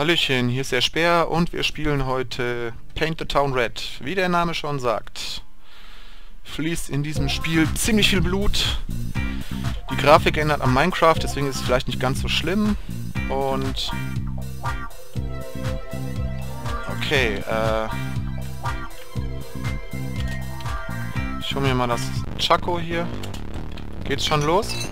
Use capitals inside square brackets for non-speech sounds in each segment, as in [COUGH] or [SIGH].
Hallöchen, hier ist der Speer und wir spielen heute Paint the Town Red. Wie der Name schon sagt, fließt in diesem Spiel ziemlich viel Blut. Die Grafik ändert an Minecraft, deswegen ist es vielleicht nicht ganz so schlimm. Und... Okay, äh... Ich hole mir mal das Chaco hier. Geht's schon los?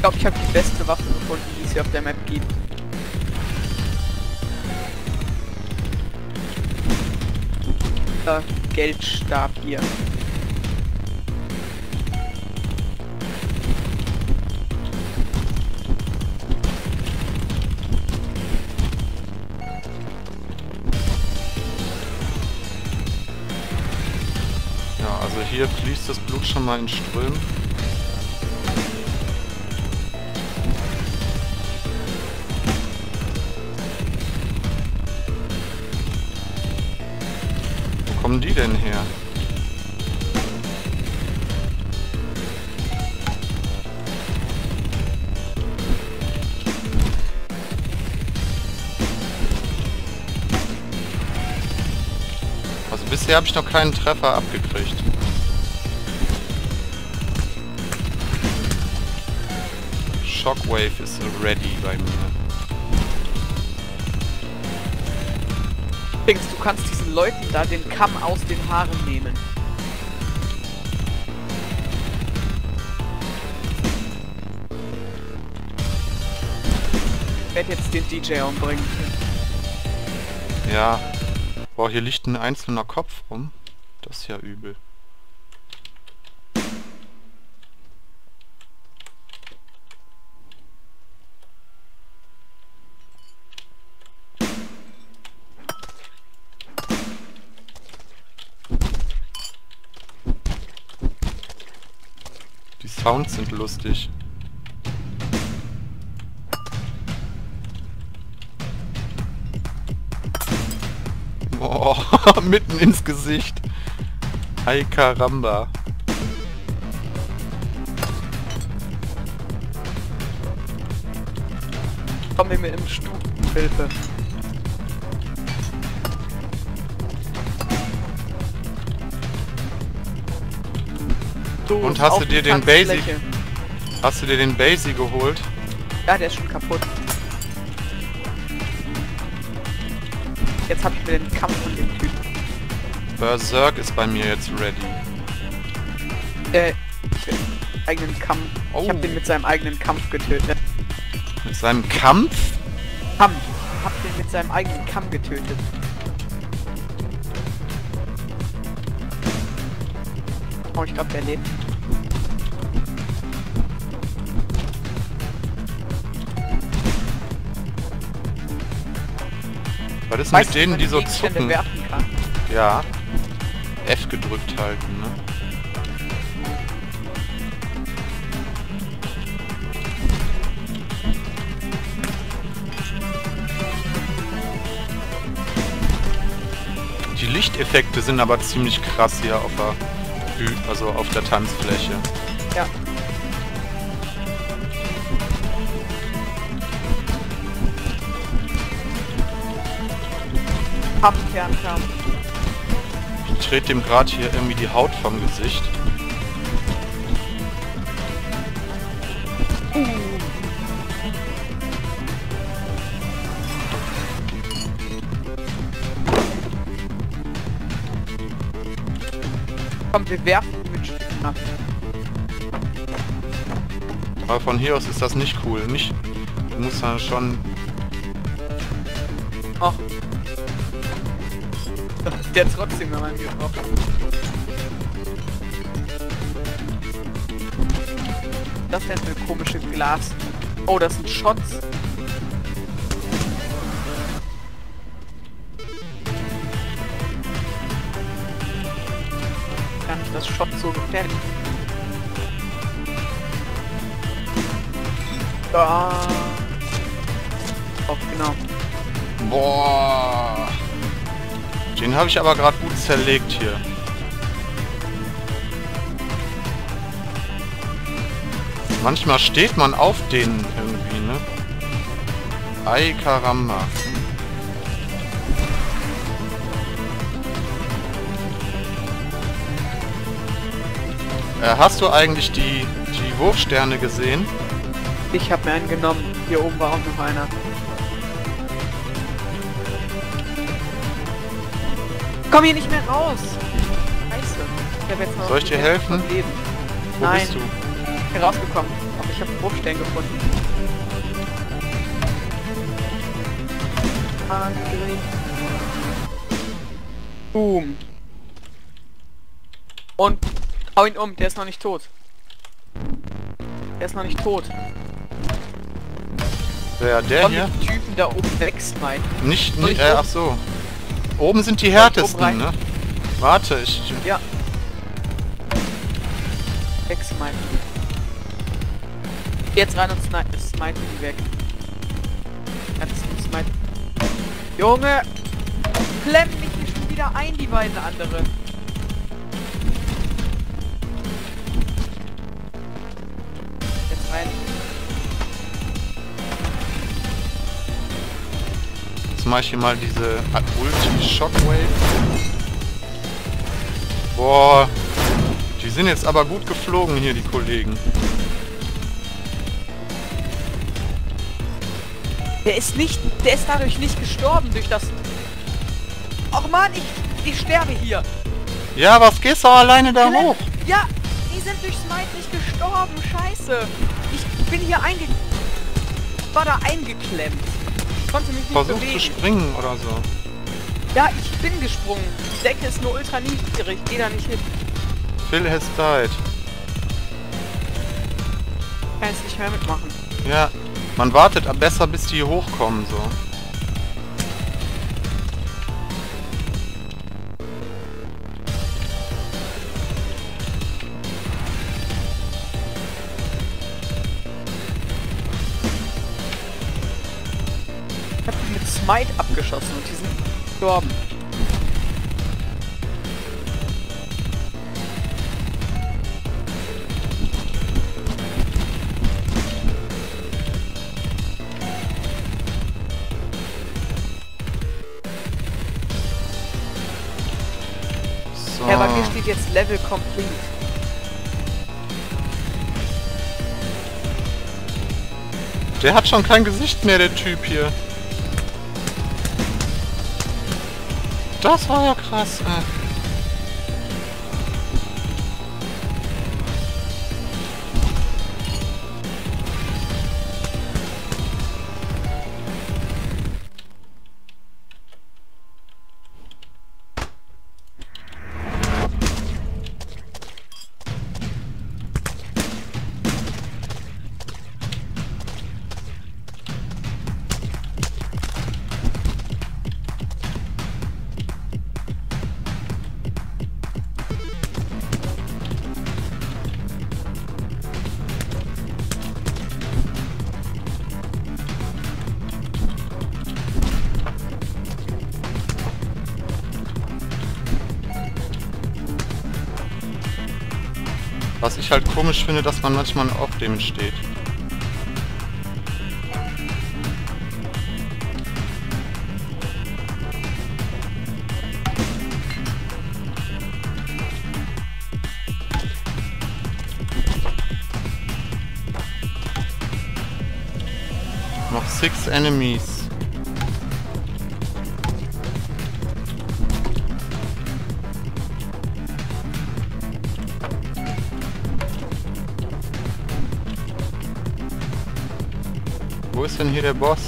Glaube, ich habe die beste Waffe gefunden, die es hier auf der Map gibt. Der Geldstab hier. Ja, also hier fließt das Blut schon mal in Strömen. Die denn her? Also bisher habe ich noch keinen Treffer abgekriegt. Shockwave ist ready bei mir. Übrigens, du kannst diesen Leuten da den Kamm aus den Haaren nehmen. Ich werde jetzt den DJ umbringen. Ja. Boah, hier liegt ein einzelner Kopf rum. Das ist ja übel. Die Sounds sind lustig. Oh, [LAUGHS] mitten ins Gesicht. Ay caramba. Komm mir im Stuhl. Hilfe. So, Und hast du dir den Tanzfläche. Hast du dir den Basie geholt? Ja, der ist schon kaputt. Jetzt hab ich mir den Kampf von dem Typen. Berserk ist bei mir jetzt ready. Äh, eigenen Kampf. Oh. Ich hab den mit seinem eigenen Kampf getötet. Mit seinem Kampf? Kamm. Hab den mit seinem eigenen Kamm getötet. Oh, ich glaube, der lebt. Was ist Weißt mit denen, die so zucken? werfen kann? Ja. F gedrückt halten, ne? Die Lichteffekte sind aber ziemlich krass hier auf der, also auf der Tanzfläche. Ja. Kamm, Kernkampf. Ich trete dem gerade hier irgendwie die Haut vom Gesicht. Komm, wir werfen mit Stücken ab. Aber von hier aus ist das nicht cool. Nicht, du musst dann schon Ach. [LAUGHS] Der trotzdem noch einen getroffen. Das ist für komische Glas. Oh, das sind Shots. Gar nicht, dass Shot so gefährlich Da. Oh, genau. Boah. Den habe ich aber gerade gut zerlegt hier. Manchmal steht man auf denen irgendwie, ne? Ay caramba. Äh, hast du eigentlich die, die Wurfsterne gesehen? Ich habe mir einen genommen. Hier oben war auch noch einer. Komm hier nicht mehr raus! Scheiße. Ich hab jetzt noch Soll ich dir helfen? Leben. Wo Nein. bist du? Ich bin rausgekommen. Aber ich habe einen Bruchstein gefunden. Boom. Und hau ihn um, der ist noch nicht tot. Der ist noch nicht tot. Wer, der Komm hier? die Typen da oben. Nicht, Soll nicht ich äh, ach so. Oben sind die härtesten, ne? Warte, ich... Ja. Wegsmiten. Jetzt rein und smiten die weg. Ganz smiten. Junge! Klemm mich hier schon wieder ein, die beiden anderen. Mache ich hier mal diese Ulti Shockwave. Boah. Die sind jetzt aber gut geflogen hier, die Kollegen. Der ist nicht, der ist dadurch nicht gestorben durch das. Och man, ich, ich sterbe hier. Ja, was gehst du alleine da Klemm- hoch? Ja, die sind durch Smite nicht gestorben. Scheiße. Ich bin hier einge... War da eingeklemmt. Ich konnte mich nicht Versuch bewegen. zu springen oder so. Ja, ich bin gesprungen. Die Decke ist nur ultra niedrig. Geh da nicht hin. Phil has died. Kann jetzt nicht mehr mitmachen. Ja, man wartet besser, bis die hochkommen, so. Hab die mit Smite abgeschossen und die sind gestorben. So. Ja, bei mir steht jetzt Level Complete. Der hat schon kein Gesicht mehr, der Typ hier. Das war ja krass. Äh. Ich halt komisch finde, dass man manchmal auf dem steht. Noch six enemies. Wo ist denn hier der Boss?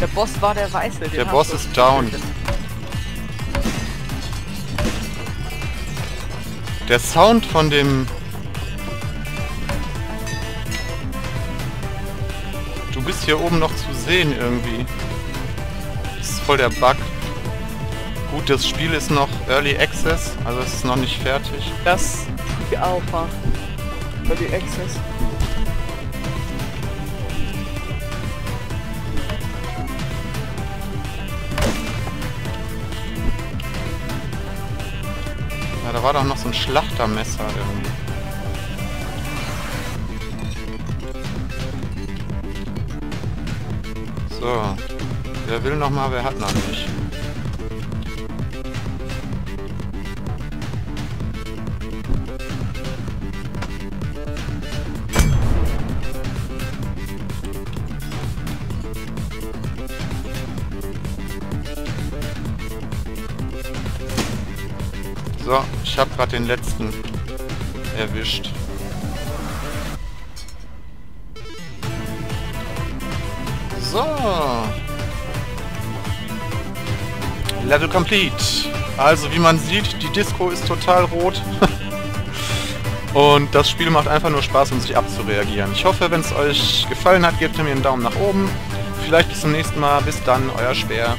Der Boss war der Weiße. Der Boss ist down. Der Sound von dem... Du bist hier oben noch zu sehen irgendwie. Das ist voll der Bug. Gut, das Spiel ist noch Early Access, also es ist noch nicht fertig. Das Alpha. Die Access. Ja, da war doch noch so ein Schlachtermesser irgendwie. So. Wer will noch mal, wer hat noch nicht. Habe gerade den letzten erwischt. So. Level complete. Also wie man sieht, die Disco ist total rot. [LAUGHS] Und das Spiel macht einfach nur Spaß, um sich abzureagieren. Ich hoffe, wenn es euch gefallen hat, gebt mir einen Daumen nach oben. Vielleicht bis zum nächsten Mal. Bis dann, euer Speer.